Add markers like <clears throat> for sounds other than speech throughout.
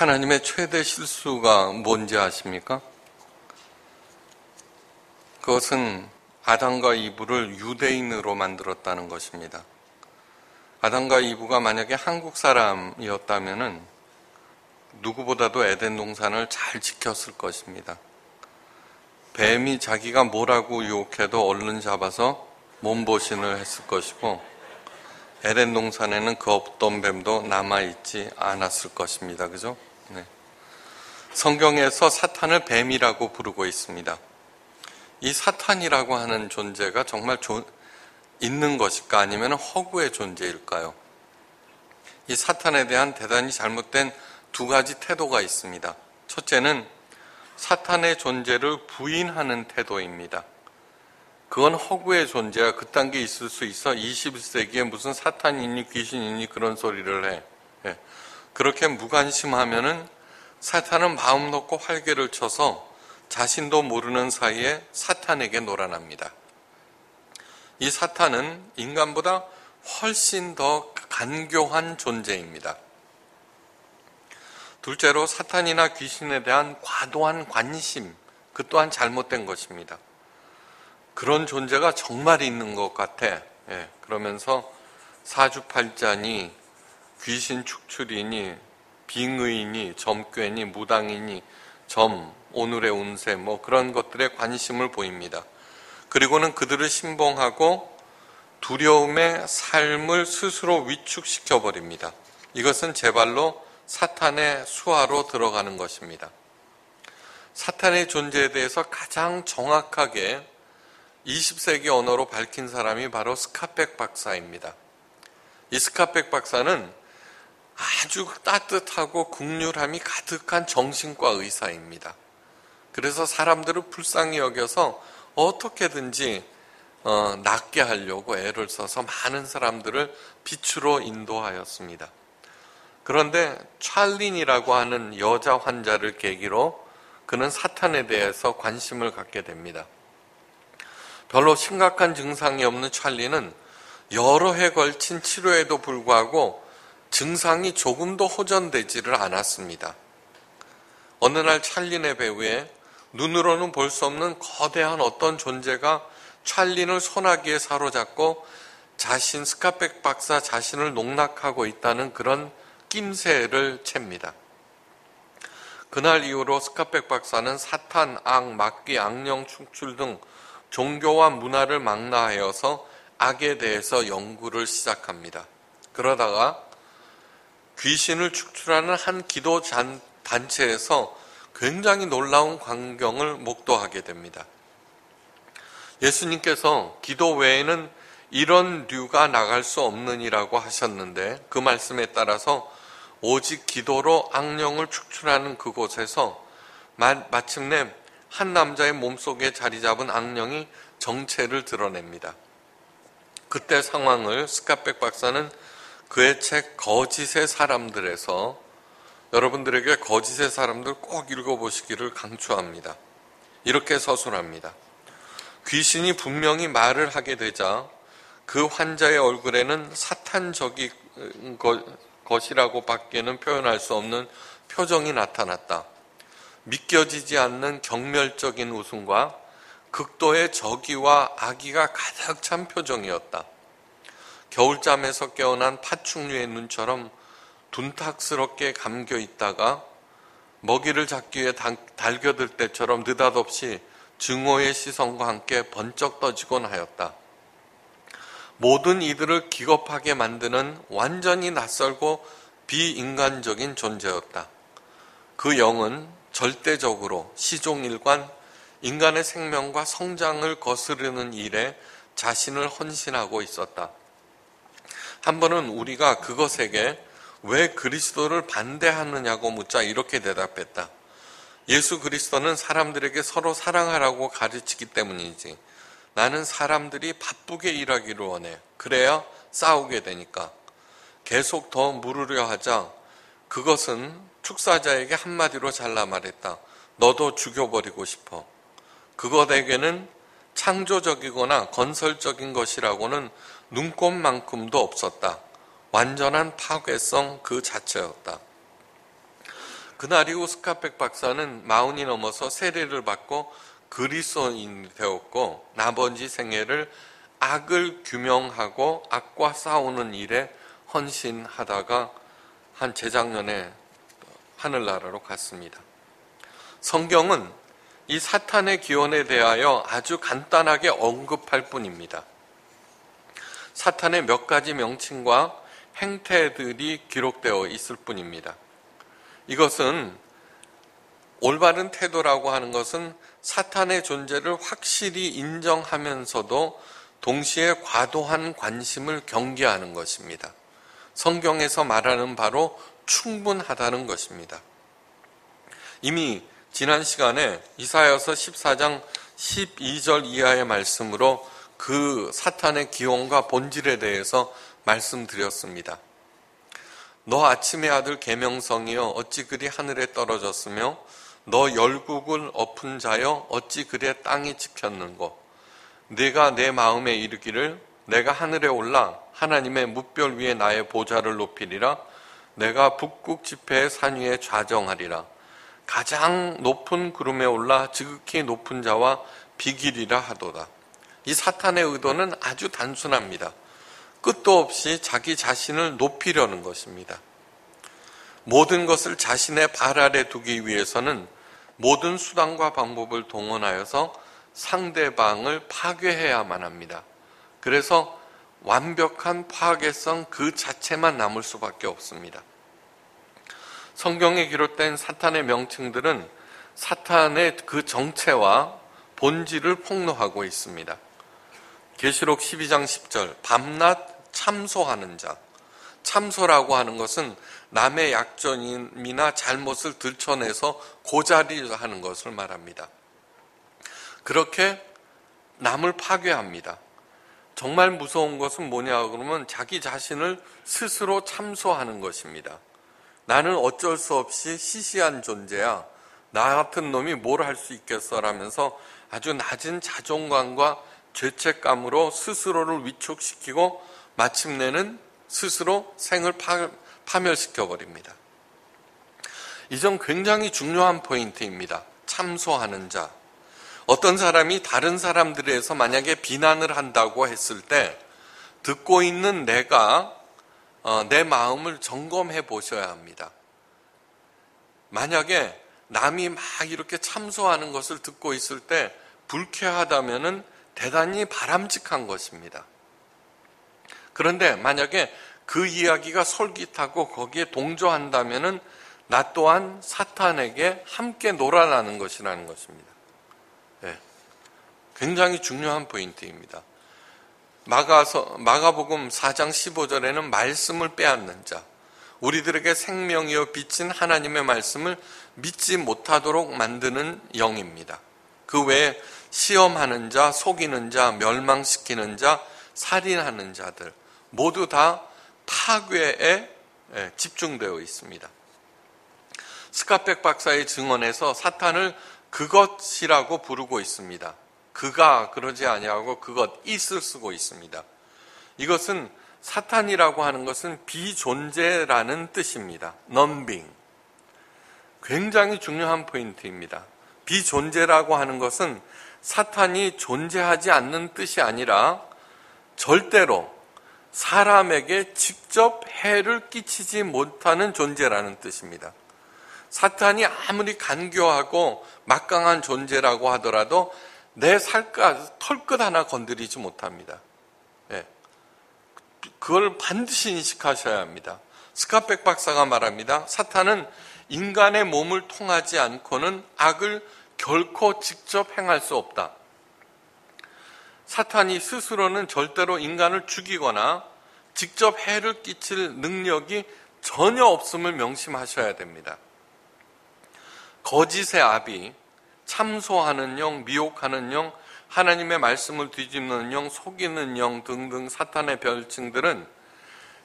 하나님의 최대 실수가 뭔지 아십니까? 그것은 아담과 이브를 유대인으로 만들었다는 것입니다. 아담과 이브가 만약에 한국 사람이었다면 누구보다도 에덴 동산을 잘 지켰을 것입니다. 뱀이 자기가 뭐라고 유혹해도 얼른 잡아서 몸보신을 했을 것이고 에덴 동산에는 그 어떤 뱀도 남아있지 않았을 것입니다. 그죠? 네. 성경에서 사탄을 뱀이라고 부르고 있습니다. 이 사탄이라고 하는 존재가 정말 조, 있는 것일까 아니면 허구의 존재일까요? 이 사탄에 대한 대단히 잘못된 두 가지 태도가 있습니다. 첫째는 사탄의 존재를 부인하는 태도입니다. 그건 허구의 존재야. 그딴 게 있을 수 있어. 21세기에 무슨 사탄이니 귀신이니 그런 소리를 해. 예. 그렇게 무관심하면은 사탄은 마음 놓고 활개를 쳐서 자신도 모르는 사이에 사탄에게 놀아납니다. 이 사탄은 인간보다 훨씬 더 간교한 존재입니다. 둘째로 사탄이나 귀신에 대한 과도한 관심, 그 또한 잘못된 것입니다. 그런 존재가 정말 있는 것 같아. 예, 그러면서 사주팔자니, 귀신 축출이니, 빙의니, 점괘니, 무당이니, 점, 오늘의 운세, 뭐 그런 것들에 관심을 보입니다. 그리고는 그들을 신봉하고 두려움의 삶을 스스로 위축시켜 버립니다. 이것은 제 발로 사탄의 수하로 들어가는 것입니다. 사탄의 존재에 대해서 가장 정확하게 20세기 언어로 밝힌 사람이 바로 스카펙 박사입니다. 이 스카펙 박사는 아주 따뜻하고 국률함이 가득한 정신과 의사입니다. 그래서 사람들을 불쌍히 여겨서 어떻게든지 어, 낫게 하려고 애를 써서 많은 사람들을 빛으로 인도하였습니다. 그런데 찰린이라고 하는 여자 환자를 계기로 그는 사탄에 대해서 관심을 갖게 됩니다. 별로 심각한 증상이 없는 찰리는 여러 해 걸친 치료에도 불구하고 증상이 조금도 호전되지를 않았습니다. 어느 날 찰린의 배후에 눈으로는 볼 수 없는 거대한 어떤 존재가 찰린을 소나기에 사로잡고 자신 스카펙 박사 자신을 농락하고 있다는 그런 낌새를 챕니다. 그날 이후로 스카펙 박사는 사탄, 악, 막귀, 악령 축출 등 종교와 문화를 망라하여서 악에 대해서 연구를 시작합니다. 그러다가 귀신을 축출하는 한 기도 단체에서 굉장히 놀라운 광경을 목도하게 됩니다. 예수님께서 기도 외에는 이런 류가 나갈 수 없느니라고 하셨는데 그 말씀에 따라서 오직 기도로 악령을 축출하는 그곳에서 마침내 한 남자의 몸속에 자리 잡은 악령이 정체를 드러냅니다. 그때 상황을 스카백 박사는 그의 책 거짓의 사람들에서 여러분들에게 거짓의 사람들 꼭 읽어보시기를 강추합니다. 이렇게 서술합니다. 귀신이 분명히 말을 하게 되자 그 환자의 얼굴에는 사탄적인 것이라고 밖에는 표현할 수 없는 표정이 나타났다. 믿겨지지 않는 경멸적인 웃음과 극도의 저기와 악의가 가득 찬 표정이었다. 겨울잠에서 깨어난 파충류의 눈처럼 둔탁스럽게 감겨 있다가 먹이를 잡기 위해 달겨들 때처럼 느닷없이 증오의 시선과 함께 번쩍 떠지곤 하였다. 모든 이들을 기겁하게 만드는 완전히 낯설고 비인간적인 존재였다. 그 영은 절대적으로 시종일관 인간의 생명과 성장을 거스르는 일에 자신을 헌신하고 있었다. 한 번은 우리가 그것에게 왜 그리스도를 반대하느냐고 묻자 이렇게 대답했다. 예수 그리스도는 사람들에게 서로 사랑하라고 가르치기 때문이지. 나는 사람들이 바쁘게 일하기를 원해. 그래야 싸우게 되니까. 계속 더 물으려 하자 그것은 축사자에게 한마디로 잘라 말했다. 너도 죽여버리고 싶어. 그것에게는 창조적이거나 건설적인 것이라고는 눈꼽만큼도 없었다. 완전한 파괴성 그 자체였다. 그날 이후 스카펙 박사는 마흔이 넘어서 세례를 받고 그리스도인이 되었고 나머지 생애를 악을 규명하고 악과 싸우는 일에 헌신하다가 한 재작년에 하늘나라로 갔습니다. 성경은 이 사탄의 기원에 대하여 아주 간단하게 언급할 뿐입니다. 사탄의 몇 가지 명칭과 행태들이 기록되어 있을 뿐입니다. 이것은 올바른 태도라고 하는 것은 사탄의 존재를 확실히 인정하면서도 동시에 과도한 관심을 경계하는 것입니다. 성경에서 말하는 바로 충분하다는 것입니다. 이미 지난 시간에 이사야서 14장 12절 이하의 말씀으로 그 사탄의 기원과 본질에 대해서 말씀드렸습니다. 너 아침의 아들 계명성이여 어찌 그리 하늘에 떨어졌으며 너 열국을 엎은 자여 어찌 그리 땅이 지켰는고? 내가 내 마음에 이르기를 내가 하늘에 올라 하나님의 무별 위에 나의 보좌를 높이리라. 내가 북극 지폐의 산 위에 좌정하리라. 가장 높은 구름에 올라 지극히 높은 자와 비길이라 하도다 이 사탄의 의도는 아주 단순합니다 끝도 없이 자기 자신을 높이려는 것입니다. 모든 것을 자신의 발 아래 두기 위해서는 모든 수단과 방법을 동원하여서 상대방을 파괴해야만 합니다. 그래서 완벽한 파괴성 그 자체만 남을 수밖에 없습니다. 성경에 기록된 사탄의 명칭들은 사탄의 그 정체와 본질을 폭로하고 있습니다. 계시록 12장 10절 밤낮 참소하는 자 참소라고 하는 것은 남의 약점이나 잘못을 들춰내서 고자리 하는 것을 말합니다. 그렇게 남을 파괴합니다. 정말 무서운 것은 뭐냐 그러면 자기 자신을 스스로 참소하는 것입니다. 나는 어쩔 수 없이 시시한 존재야. 나 같은 놈이 뭘 할 수 있겠어라면서 아주 낮은 자존감과 죄책감으로 스스로를 위축시키고 마침내는 스스로 생을 파멸시켜 버립니다. 이 점 굉장히 중요한 포인트입니다. 참소하는 자. 어떤 사람이 다른 사람들에서 만약에 비난을 한다고 했을 때 듣고 있는 내가 어, 내 마음을 점검해 보셔야 합니다. 만약에 남이 막 이렇게 참소하는 것을 듣고 있을 때 불쾌하다면은 대단히 바람직한 것입니다. 그런데 만약에 그 이야기가 솔깃하고 거기에 동조한다면은 나 또한 사탄에게 함께 놀아나는 것이라는 것입니다. 네. 굉장히 중요한 포인트입니다. 마가서, 마가복음 4장 15절에는 말씀을 빼앗는 자, 우리들에게 생명이요 빛인 하나님의 말씀을 믿지 못하도록 만드는 영입니다. 그 외에 시험하는 자, 속이는 자, 멸망시키는 자, 살인하는 자들 모두 다 파괴에 예, 집중되어 있습니다. 스카펙 박사의 증언에서 사탄을 그것이라고 부르고 있습니다. 그가 그러지 아니하고 그것 있을 쓰고 있습니다. 이것은 사탄이라고 하는 것은 비존재라는 뜻입니다. non 굉장히 중요한 포인트입니다. 비존재라고 하는 것은 사탄이 존재하지 않는 뜻이 아니라 절대로 사람에게 직접 해를 끼치지 못하는 존재라는 뜻입니다. 사탄이 아무리 간교하고 막강한 존재라고 하더라도 내 살갗, 털끝 하나 건드리지 못합니다. 네. 그걸 반드시 인식하셔야 합니다. 스카펙 박사가 말합니다. 사탄은 인간의 몸을 통하지 않고는 악을 결코 직접 행할 수 없다. 사탄이 스스로는 절대로 인간을 죽이거나 직접 해를 끼칠 능력이 전혀 없음을 명심하셔야 됩니다. 거짓의 압이 참소하는 영, 미혹하는 영, 하나님의 말씀을 뒤집는 영, 속이는 영 등등 사탄의 별칭들은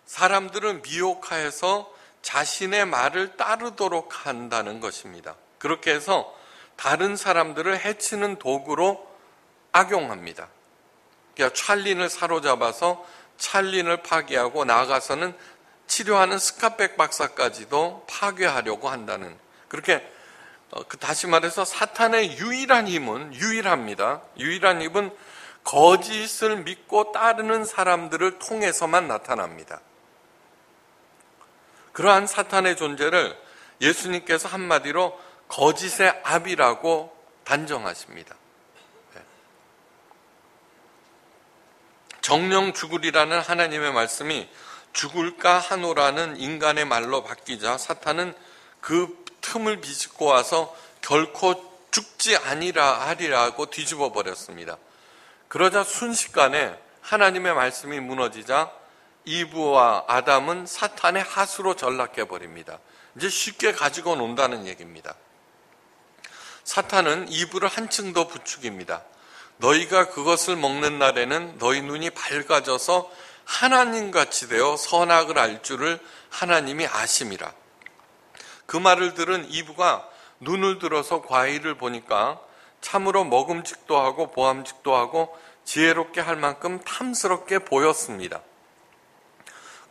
사람들을 미혹하여서 자신의 말을 따르도록 한다는 것입니다. 그렇게 해서 다른 사람들을 해치는 도구로 악용합니다. 그러니까 찰린을 사로잡아서 찰린을 파괴하고 나아가서는 치료하는 스카백 박사까지도 파괴하려고 한다는 그렇게 어, 그 다시 말해서 사탄의 유일한 힘은 유일합니다. 유일한 힘은 거짓을 믿고 따르는 사람들을 통해서만 나타납니다. 그러한 사탄의 존재를 예수님께서 한마디로 거짓의 압이라고 단정하십니다. 네. 정령 죽으리라는 하나님의 말씀이 죽을까 하노라는 인간의 말로 바뀌자 사탄은 그 틈을 비집고 와서 결코 죽지 아니라 하리라고 뒤집어 버렸습니다. 그러자 순식간에 하나님의 말씀이 무너지자 이브와 아담은 사탄의 하수로 전락해 버립니다. 이제 쉽게 가지고 논다는 얘기입니다. 사탄은 이브를 한층 더 부축입니다. 너희가 그것을 먹는 날에는 너희 눈이 밝아져서 하나님 같이 되어 선악을 알 줄을 하나님이 아심이라. 그 말을 들은 이브가 눈을 들어서 과일을 보니까 참으로 먹음직도 하고 보암직도 하고 지혜롭게 할 만큼 탐스럽게 보였습니다.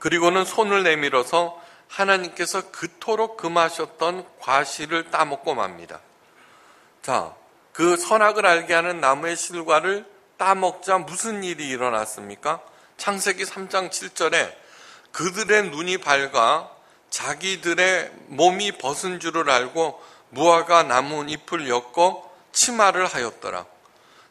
그리고는 손을 내밀어서 하나님께서 그토록 금하셨던 과실을 따먹고 맙니다. 자, 그 선악을 알게 하는 나무의 실과를 따먹자 무슨 일이 일어났습니까? 창세기 3장 7절에 그들의 눈이 밝아 자기들의 몸이 벗은 줄을 알고 무화과 나무 잎을 엮고 치마를 하였더라.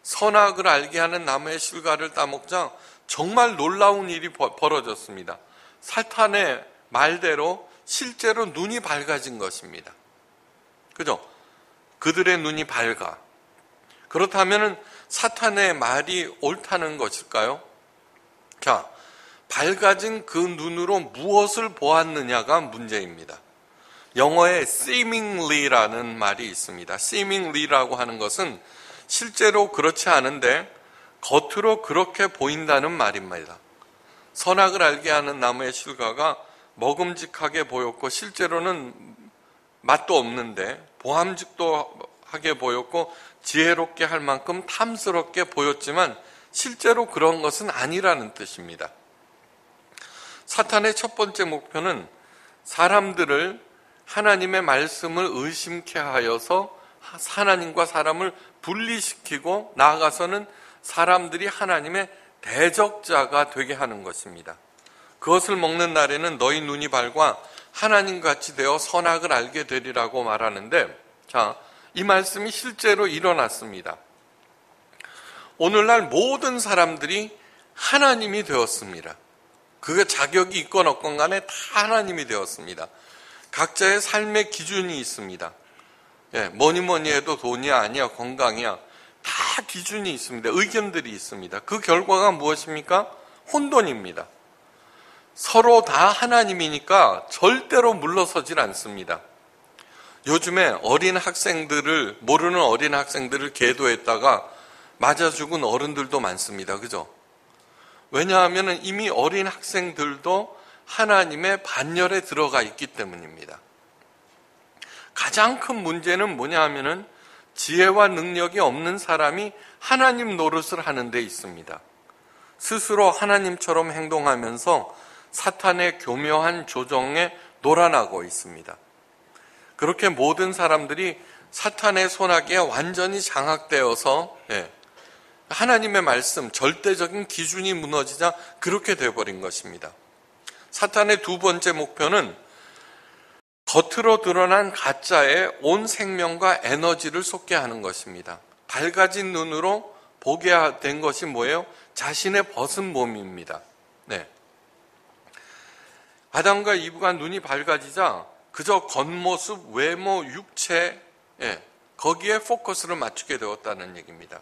선악을 알게 하는 나무의 실과를 따먹자 정말 놀라운 일이 벌어졌습니다. 사탄의 말대로 실제로 눈이 밝아진 것입니다. 그죠? 그들의 눈이 밝아. 그렇다면 사탄의 말이 옳다는 것일까요? 자, 밝아진 그 눈으로 무엇을 보았느냐가 문제입니다. 영어에 seemingly라는 말이 있습니다. seemingly라고 하는 것은 실제로 그렇지 않은데 겉으로 그렇게 보인다는 말입니다. 선악을 알게 하는 나무의 실과가 먹음직하게 보였고 실제로는 맛도 없는데 보함직도 하게 보였고 지혜롭게 할 만큼 탐스럽게 보였지만 실제로 그런 것은 아니라는 뜻입니다. 사탄의 첫 번째 목표는 사람들을 하나님의 말씀을 의심케 하여서 하나님과 사람을 분리시키고 나아가서는 사람들이 하나님의 대적자가 되게 하는 것입니다. 그것을 먹는 날에는 너희 눈이 밝아 하나님 같이 되어 선악을 알게 되리라고 말하는데 자, 이 말씀이 실제로 일어났습니다. 오늘날 모든 사람들이 하나님이 되었습니다. 그게 자격이 있건 없건 간에 다 하나님이 되었습니다. 각자의 삶의 기준이 있습니다. 예, 뭐니 뭐니 해도 돈이야, 아니야, 건강이야. 다 기준이 있습니다. 의견들이 있습니다. 그 결과가 무엇입니까? 혼돈입니다. 서로 다 하나님이니까 절대로 물러서질 않습니다. 요즘에 어린 학생들을, 모르는 어린 학생들을 계도했다가 맞아 죽은 어른들도 많습니다. 그죠? 왜냐하면 이미 어린 학생들도 하나님의 반열에 들어가 있기 때문입니다. 가장 큰 문제는 뭐냐 하면은 지혜와 능력이 없는 사람이 하나님 노릇을 하는 데 있습니다. 스스로 하나님처럼 행동하면서 사탄의 교묘한 조정에 놀아나고 있습니다. 그렇게 모든 사람들이 사탄의 손아귀에 완전히 장악되어서 예, 하나님의 말씀, 절대적인 기준이 무너지자 그렇게 되어버린 것입니다. 사탄의 두 번째 목표는 겉으로 드러난 가짜에 온 생명과 에너지를 쏟게 하는 것입니다. 밝아진 눈으로 보게 된 것이 뭐예요? 자신의 벗은 몸입니다. 네. 아담과 이브가 눈이 밝아지자 그저 겉모습, 외모, 육체, 예, 거기에 포커스를 맞추게 되었다는 얘기입니다.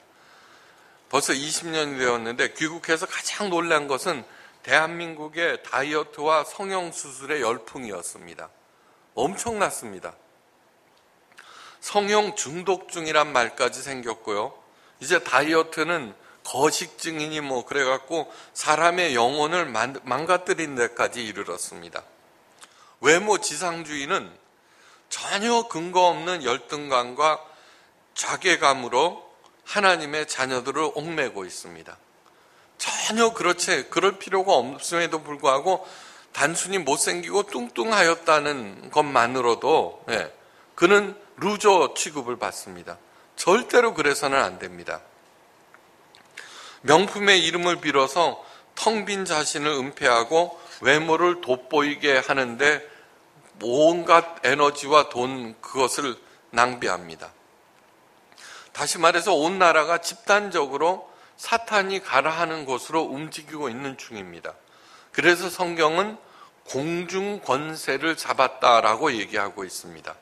벌써 20년이 되었는데 귀국해서 가장 놀란 것은 대한민국의 다이어트와 성형수술의 열풍이었습니다. 엄청났습니다. 성형 중독증이란 말까지 생겼고요. 이제 다이어트는 거식증이니 뭐 그래갖고 사람의 영혼을 망가뜨린 데까지 이르렀습니다. 외모 지상주의는 전혀 근거 없는 열등감과 자괴감으로 하나님의 자녀들을 옭매고 있습니다. 전혀 그렇지, 그럴 필요가 없음에도 불구하고 단순히 못생기고 뚱뚱하였다는 것만으로도 예, 그는 루저 취급을 받습니다. 절대로 그래서는 안 됩니다. 명품의 이름을 빌어서 텅 빈 자신을 은폐하고 외모를 돋보이게 하는데 온갖 에너지와 돈 그것을 낭비합니다. 다시 말해서 온 나라가 집단적으로 사탄이 가라 하는 곳으로 움직이고 있는 중입니다. 그래서 성경은 공중 권세를 잡았다라고 얘기하고 있습니다.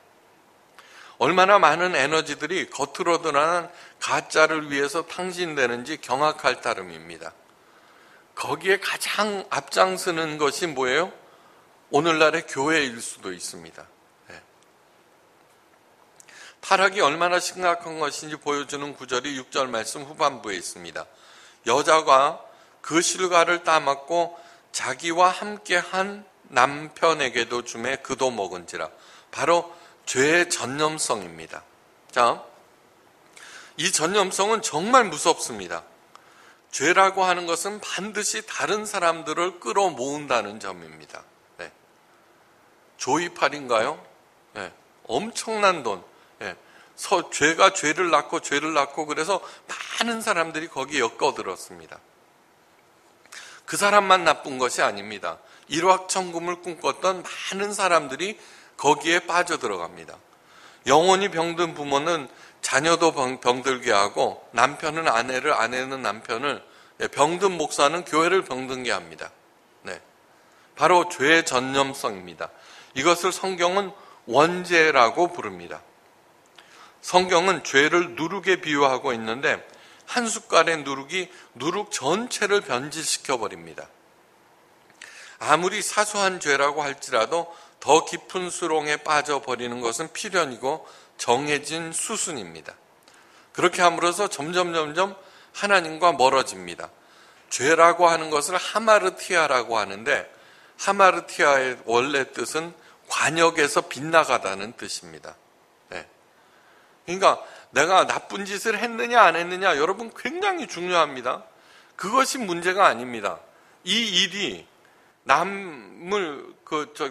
얼마나 많은 에너지들이 겉으로 드러난 가짜를 위해서 탕진되는지 경악할 따름입니다. 거기에 가장 앞장서는 것이 뭐예요? 오늘날의 교회일 수도 있습니다. 네. 타락이 얼마나 심각한 것인지 보여주는 구절이 6절 말씀 후반부에 있습니다. 여자가 그 실과를 따먹고 자기와 함께 한 남편에게도 주매 그도 먹은지라. 바로 죄의 전념성입니다. 자, 이 전념성은 정말 무섭습니다. 죄라고 하는 것은 반드시 다른 사람들을 끌어모은다는 점입니다. 네. 조이팔인가요? 네. 엄청난 돈. 네. 서, 죄가 죄를 낳고 죄를 낳고 그래서 많은 사람들이 거기에 엮어들었습니다. 그 사람만 나쁜 것이 아닙니다. 일확천금을 꿈꿨던 많은 사람들이 거기에 빠져들어갑니다. 영원히 병든 부모는 자녀도 병들게 하고 남편은 아내를 아내는 남편을 예, 병든 목사는 교회를 병든게 합니다. 네. 바로 죄의 전념성입니다. 이것을 성경은 원죄라고 부릅니다. 성경은 죄를 누룩에 비유하고 있는데 한 숟갈의 누룩이 누룩 전체를 변질시켜 버립니다. 아무리 사소한 죄라고 할지라도 더 깊은 수렁에 빠져버리는 것은 필연이고 정해진 수순입니다. 그렇게 함으로써 점점 점점 하나님과 멀어집니다. 죄라고 하는 것을 하마르티아라고 하는데 하마르티아의 원래 뜻은 관역에서 빗나가다는 뜻입니다. 네. 그러니까 내가 나쁜 짓을 했느냐 안 했느냐 여러분 굉장히 중요합니다. 그것이 문제가 아닙니다. 이 일이 남을 그 저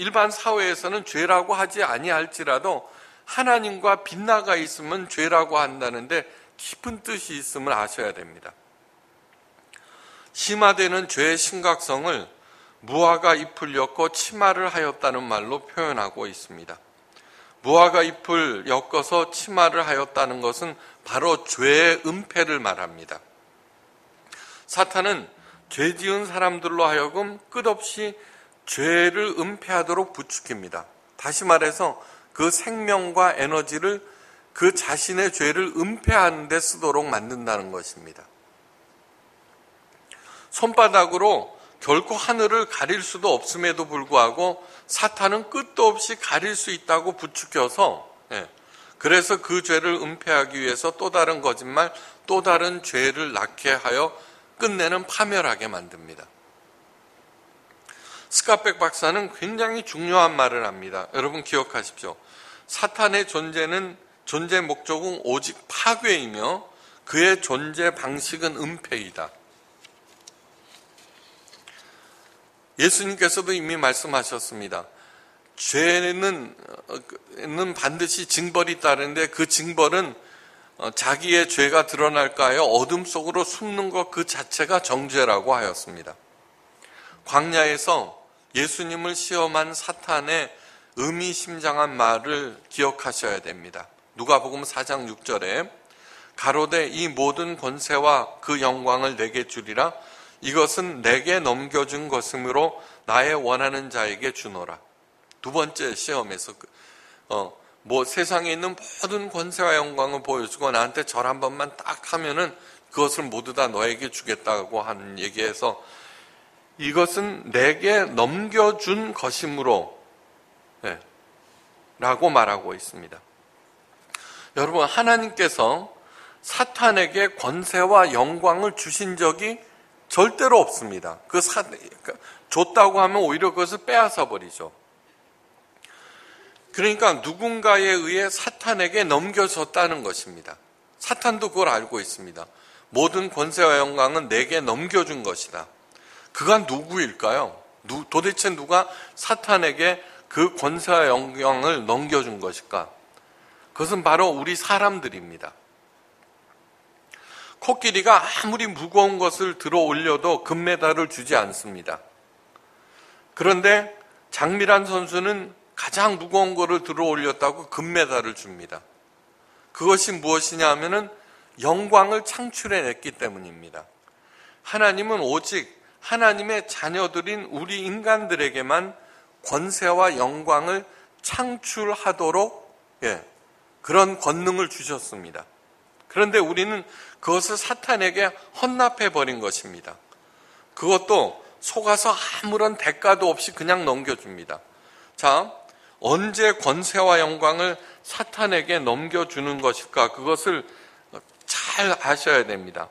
일반 사회에서는 죄라고 하지 아니할지라도 하나님과 빗나가 있으면 죄라고 한다는데 깊은 뜻이 있음을 아셔야 됩니다. 심화되는 죄의 심각성을 무화과 잎을 엮고 치마를 하였다는 말로 표현하고 있습니다. 무화과 잎을 엮어서 치마를 하였다는 것은 바로 죄의 은폐를 말합니다. 사탄은 죄 지은 사람들로 하여금 끝없이 죄를 은폐하도록 부추깁니다. 다시 말해서 그 생명과 에너지를 그 자신의 죄를 은폐하는 데 쓰도록 만든다는 것입니다. 손바닥으로 결코 하늘을 가릴 수도 없음에도 불구하고 사탄은 끝도 없이 가릴 수 있다고 부추겨서 예, 그래서 그 죄를 은폐하기 위해서 또 다른 거짓말, 또 다른 죄를 낳게 하여 끝내는 파멸하게 만듭니다. 스카백 박사는 굉장히 중요한 말을 합니다. 여러분 기억하십시오. 사탄의 존재는 존재 목적은 오직 파괴이며 그의 존재 방식은 은폐이다. 예수님께서도 이미 말씀하셨습니다. 죄는 는 반드시 징벌이 따르는데 그 징벌은 어, 자기의 죄가 드러날까 하여 어둠 속으로 숨는 것 그 자체가 정죄라고 하였습니다. 광야에서 예수님을 시험한 사탄의 의미심장한 말을 기억하셔야 됩니다. 누가복음 4장 6절에 가로되 이 모든 권세와 그 영광을 내게 주리라 이것은 내게 넘겨준 것이므로 나의 원하는 자에게 주노라. 두 번째 시험에서 그, 어, 뭐 세상에 있는 모든 권세와 영광을 보여주고 나한테 절 한 번만 딱 하면은 그것을 모두 다 너에게 주겠다고 하는 얘기에서 이것은 내게 넘겨준 것이므로 네, 라고 말하고 있습니다. 여러분 하나님께서 사탄에게 권세와 영광을 주신 적이 절대로 없습니다. 그 사, 그러니까 줬다고 하면 오히려 그것을 빼앗아 버리죠. 그러니까 누군가에 의해 사탄에게 넘겨졌다는 것입니다. 사탄도 그걸 알고 있습니다. 모든 권세와 영광은 내게 넘겨준 것이다. 그가 누구일까요? 도대체 누가 사탄에게 그 권세와 영광을 넘겨준 것일까? 그것은 바로 우리 사람들입니다. 코끼리가 아무리 무거운 것을 들어 올려도 금메달을 주지 않습니다. 그런데 장미란 선수는 가장 무거운 것을 들어 올렸다고 금메달을 줍니다. 그것이 무엇이냐 하면은 영광을 창출해냈기 때문입니다. 하나님은 오직 하나님의 자녀들인 우리 인간들에게만 권세와 영광을 창출하도록 예, 그런 권능을 주셨습니다. 그런데 우리는 그것을 사탄에게 헌납해 버린 것입니다. 그것도 속아서 아무런 대가도 없이 그냥 넘겨줍니다. 자, 언제 권세와 영광을 사탄에게 넘겨주는 것일까? 그것을 잘 아셔야 됩니다.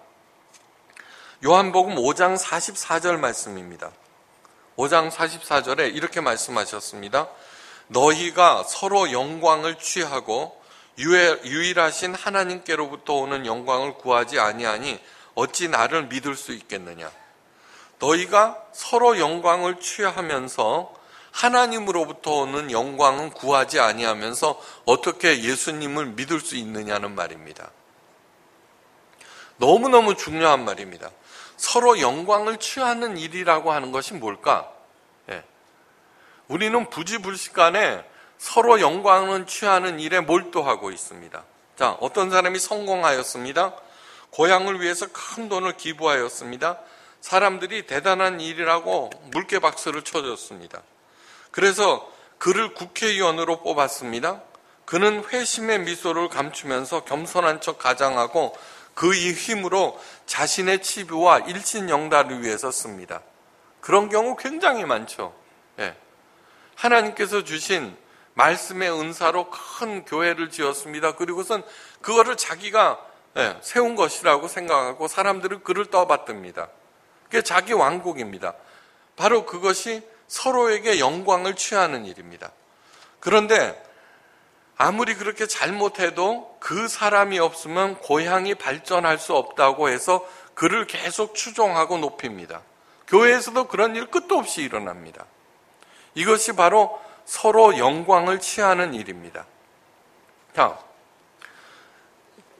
요한복음 5장 44절 말씀입니다. 5장 44절에 이렇게 말씀하셨습니다. 너희가 서로 영광을 취하고 유일하신 하나님께로부터 오는 영광을 구하지 아니하니 어찌 나를 믿을 수 있겠느냐. 너희가 서로 영광을 취하면서 하나님으로부터 오는 영광은 구하지 아니하면서 어떻게 예수님을 믿을 수 있느냐는 말입니다. 너무너무 중요한 말입니다. 서로 영광을 취하는 일이라고 하는 것이 뭘까? 예. 우리는 부지불식간에 서로 영광을 취하는 일에 몰두하고 있습니다. 자, 어떤 사람이 성공하였습니다. 고향을 위해서 큰 돈을 기부하였습니다. 사람들이 대단한 일이라고 물개 박수를 쳐줬습니다. 그래서 그를 국회의원으로 뽑았습니다. 그는 회심의 미소를 감추면서 겸손한 척 가장하고 그의 힘으로 자신의 치부와 일신 영달을 위해서 씁니다. 그런 경우 굉장히 많죠. 예. 하나님께서 주신 말씀의 은사로 큰 교회를 지었습니다. 그리고선 그거를 자기가 예, 세운 것이라고 생각하고 사람들은 그를 떠받듭니다. 그게 자기 왕국입니다. 바로 그것이 서로에게 영광을 취하는 일입니다. 그런데 아무리 그렇게 잘못해도 그 사람이 없으면 고향이 발전할 수 없다고 해서 그를 계속 추종하고 높입니다. 교회에서도 그런 일 끝도 없이 일어납니다. 이것이 바로 서로 영광을 취하는 일입니다. 자,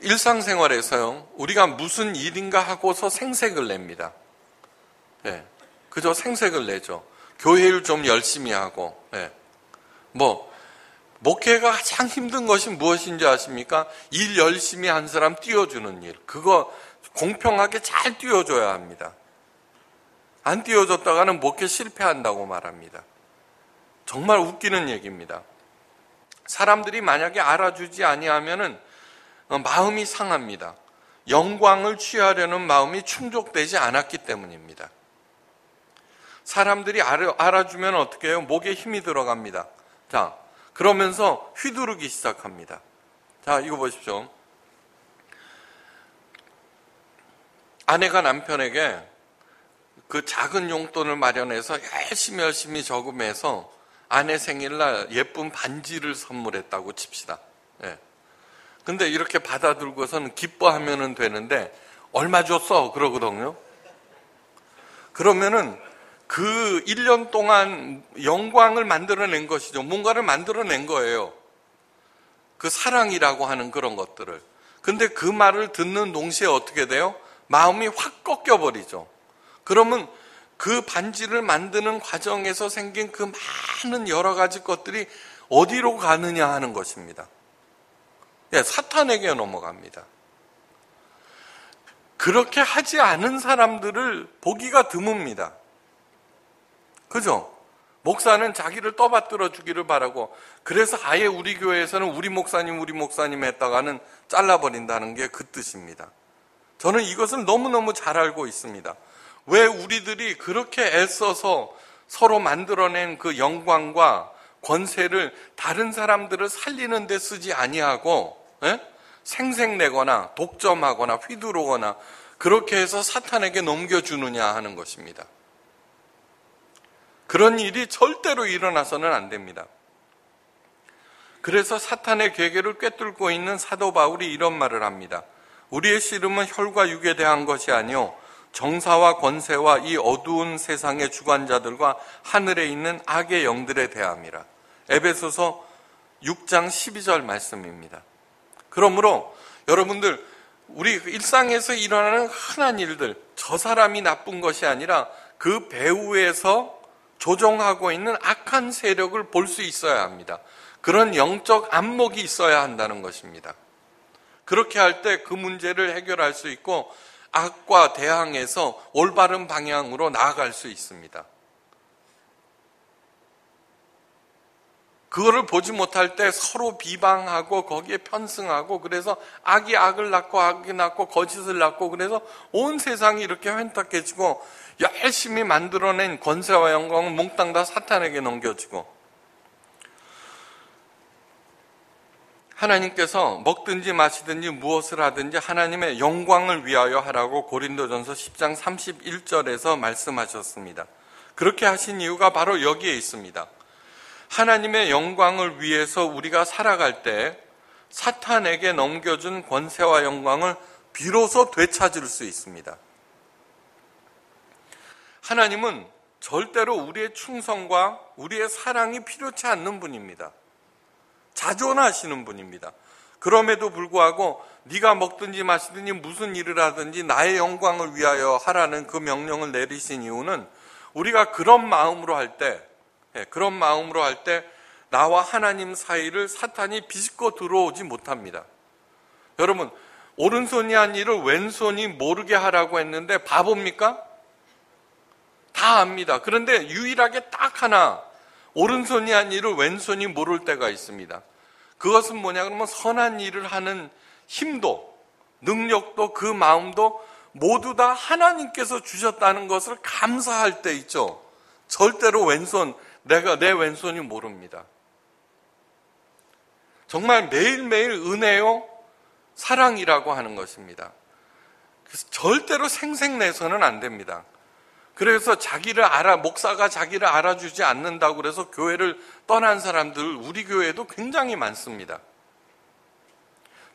일상생활에서요, 우리가 무슨 일인가 하고서 생색을 냅니다. 네, 그저 생색을 내죠. 교회를 좀 열심히 하고, 네. 뭐, 목회가 가장 힘든 것이 무엇인지 아십니까? 일 열심히 한 사람 띄워주는 일. 그거 공평하게 잘 띄워줘야 합니다. 안 띄워줬다가는 목회 실패한다고 말합니다. 정말 웃기는 얘기입니다. 사람들이 만약에 알아주지 아니하면은 어, 마음이 상합니다. 영광을 취하려는 마음이 충족되지 않았기 때문입니다. 사람들이 알아주면 어떻게 해요? 목에 힘이 들어갑니다. 자, 그러면서 휘두르기 시작합니다. 자, 이거 보십시오. 아내가 남편에게 그 작은 용돈을 마련해서 열심히 열심히 저금해서 아내 생일날 예쁜 반지를 선물했다고 칩시다. 예. 근데 이렇게 받아들고서는 기뻐하면 되는데 얼마 줬어? 그러거든요. 그러면은 그 1년 동안 영광을 만들어낸 것이죠. 뭔가를 만들어낸 거예요. 그 사랑이라고 하는 그런 것들을. 근데 그 말을 듣는 동시에 어떻게 돼요? 마음이 확 꺾여버리죠. 그러면 그 반지를 만드는 과정에서 생긴 그 많은 여러 가지 것들이 어디로 가느냐 하는 것입니다. 예, 사탄에게 넘어갑니다. 그렇게 하지 않은 사람들을 보기가 드뭅니다. 그죠? 목사는 자기를 떠받들어 주기를 바라고 그래서 아예 우리 교회에서는 우리 목사님 우리 목사님 했다가는 잘라버린다는 게 그 뜻입니다. 저는 이것을 너무너무 잘 알고 있습니다. 왜 우리들이 그렇게 애써서 서로 만들어낸 그 영광과 권세를 다른 사람들을 살리는 데 쓰지 아니하고 에? 예? 생색내거나 독점하거나 휘두르거나 그렇게 해서 사탄에게 넘겨주느냐 하는 것입니다. 그런 일이 절대로 일어나서는 안 됩니다. 그래서 사탄의 괴계를 꿰뚫고 있는 사도 바울이 이런 말을 합니다. 우리의 씨름은 혈과 육에 대한 것이 아니요 정사와 권세와 이 어두운 세상의 주관자들과 하늘에 있는 악의 영들에 대함이라. 에베소서 6장 12절 말씀입니다. 그러므로 여러분들 우리 일상에서 일어나는 흔한 일들 저 사람이 나쁜 것이 아니라 그 배후에서 조종하고 있는 악한 세력을 볼 수 있어야 합니다. 그런 영적 안목이 있어야 한다는 것입니다. 그렇게 할 때 그 문제를 해결할 수 있고 악과 대항해서 올바른 방향으로 나아갈 수 있습니다. 그거를 보지 못할 때 서로 비방하고 거기에 편승하고 그래서 악이 악을 낳고 악이 낳고 거짓을 낳고 그래서 온 세상이 이렇게 횡탁해지고 열심히 만들어낸 권세와 영광은 몽땅 다 사탄에게 넘겨지고 하나님께서 먹든지 마시든지 무엇을 하든지 하나님의 영광을 위하여 하라고 고린도전서 10장 31절에서 말씀하셨습니다. 그렇게 하신 이유가 바로 여기에 있습니다. 하나님의 영광을 위해서 우리가 살아갈 때 사탄에게 넘겨준 권세와 영광을 비로소 되찾을 수 있습니다. 하나님은 절대로 우리의 충성과 우리의 사랑이 필요치 않는 분입니다. 자존하시는 분입니다. 그럼에도 불구하고 네가 먹든지 마시든지 무슨 일을 하든지 나의 영광을 위하여 하라는 그 명령을 내리신 이유는 우리가 그런 마음으로 할 때, 예, 그런 마음으로 할 때 나와 하나님 사이를 사탄이 비집고 들어오지 못합니다. 여러분, 오른손이 한 일을 왼손이 모르게 하라고 했는데 바보입니까? 다 압니다. 그런데 유일하게 딱 하나 오른손이 한 일을 왼손이 모를 때가 있습니다. 그것은 뭐냐 그러면 선한 일을 하는 힘도 능력도 그 마음도 모두 다 하나님께서 주셨다는 것을 감사할 때 있죠. 절대로 왼손 내가 내 왼손이 모릅니다. 정말 매일매일 은혜요 사랑이라고 하는 것입니다. 그래서 절대로 생색내서는 안 됩니다. 그래서 자기를 알아, 목사가 자기를 알아주지 않는다고 그래서 교회를 떠난 사람들 우리 교회에도 굉장히 많습니다.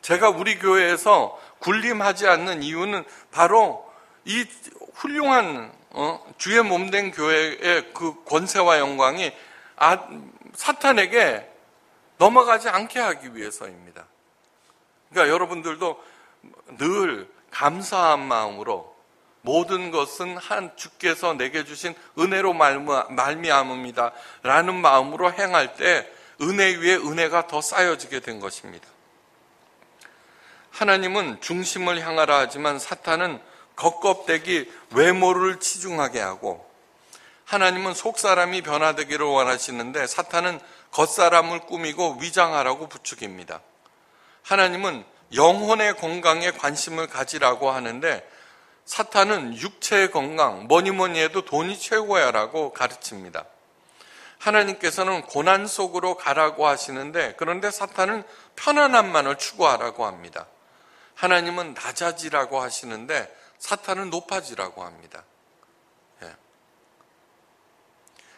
제가 우리 교회에서 군림하지 않는 이유는 바로 이 훌륭한 어, 주의 몸된 교회의 그 권세와 영광이 아, 사탄에게 넘어가지 않게 하기 위해서입니다. 그러니까 여러분들도 늘 감사한 마음으로 모든 것은 한 주께서 내게 주신 은혜로 말미암습니다. 라는 마음으로 행할 때 은혜 위에 은혜가 더 쌓여지게 된 것입니다. 하나님은 중심을 향하라 하지만 사탄은 겉껍데기 외모를 치중하게 하고 하나님은 속사람이 변화되기를 원하시는데 사탄은 겉사람을 꾸미고 위장하라고 부추깁니다. 하나님은 영혼의 건강에 관심을 가지라고 하는데 사탄은 육체의 건강, 뭐니 뭐니 해도 돈이 최고야 라고 가르칩니다. 하나님께서는 고난 속으로 가라고 하시는데 그런데 사탄은 편안함만을 추구하라고 합니다. 하나님은 낮아지라고 하시는데 사탄은 높아지라고 합니다. 예.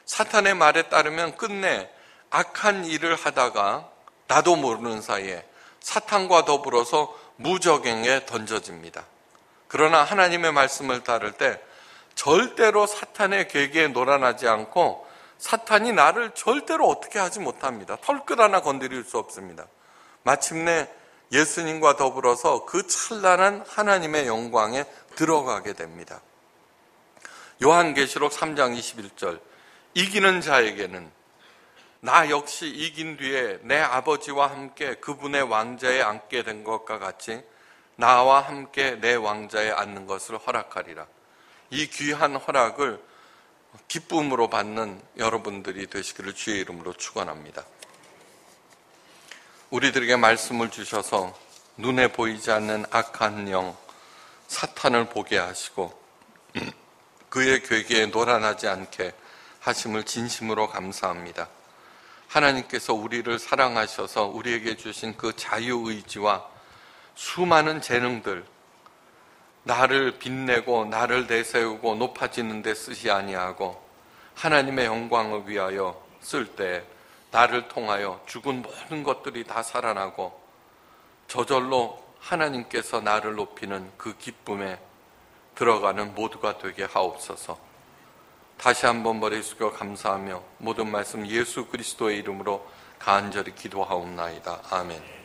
사탄의 말에 따르면 끝내 악한 일을 하다가 나도 모르는 사이에 사탄과 더불어서 무적행에 던져집니다. 그러나 하나님의 말씀을 따를 때 절대로 사탄의 계기에 놀아나지 않고 사탄이 나를 절대로 어떻게 하지 못합니다. 털끝 하나 건드릴 수 없습니다. 마침내 예수님과 더불어서 그 찬란한 하나님의 영광에 들어가게 됩니다. 요한계시록 3장 21절 이기는 자에게는 나 역시 이긴 뒤에 내 아버지와 함께 그분의 왕자에 앉게 된 것과 같이 나와 함께 내 왕자에 앉는 것을 허락하리라. 이 귀한 허락을 기쁨으로 받는 여러분들이 되시기를 주의 이름으로 축원합니다. 우리들에게 말씀을 주셔서 눈에 보이지 않는 악한 영 사탄을 보게 하시고 <clears throat> 그의 괴기에 노란하지 않게 하심을 진심으로 감사합니다. 하나님께서 우리를 사랑하셔서 우리에게 주신 그 자유 의지와 수많은 재능들 나를 빛내고 나를 내세우고 높아지는 데 쓰지 아니하고 하나님의 영광을 위하여 쓸 때 나를 통하여 죽은 모든 것들이 다 살아나고 저절로 하나님께서 나를 높이는 그 기쁨에 들어가는 모두가 되게 하옵소서. 다시 한번 머리 숙여 감사하며 모든 말씀 예수 그리스도의 이름으로 간절히 기도하옵나이다. 아멘.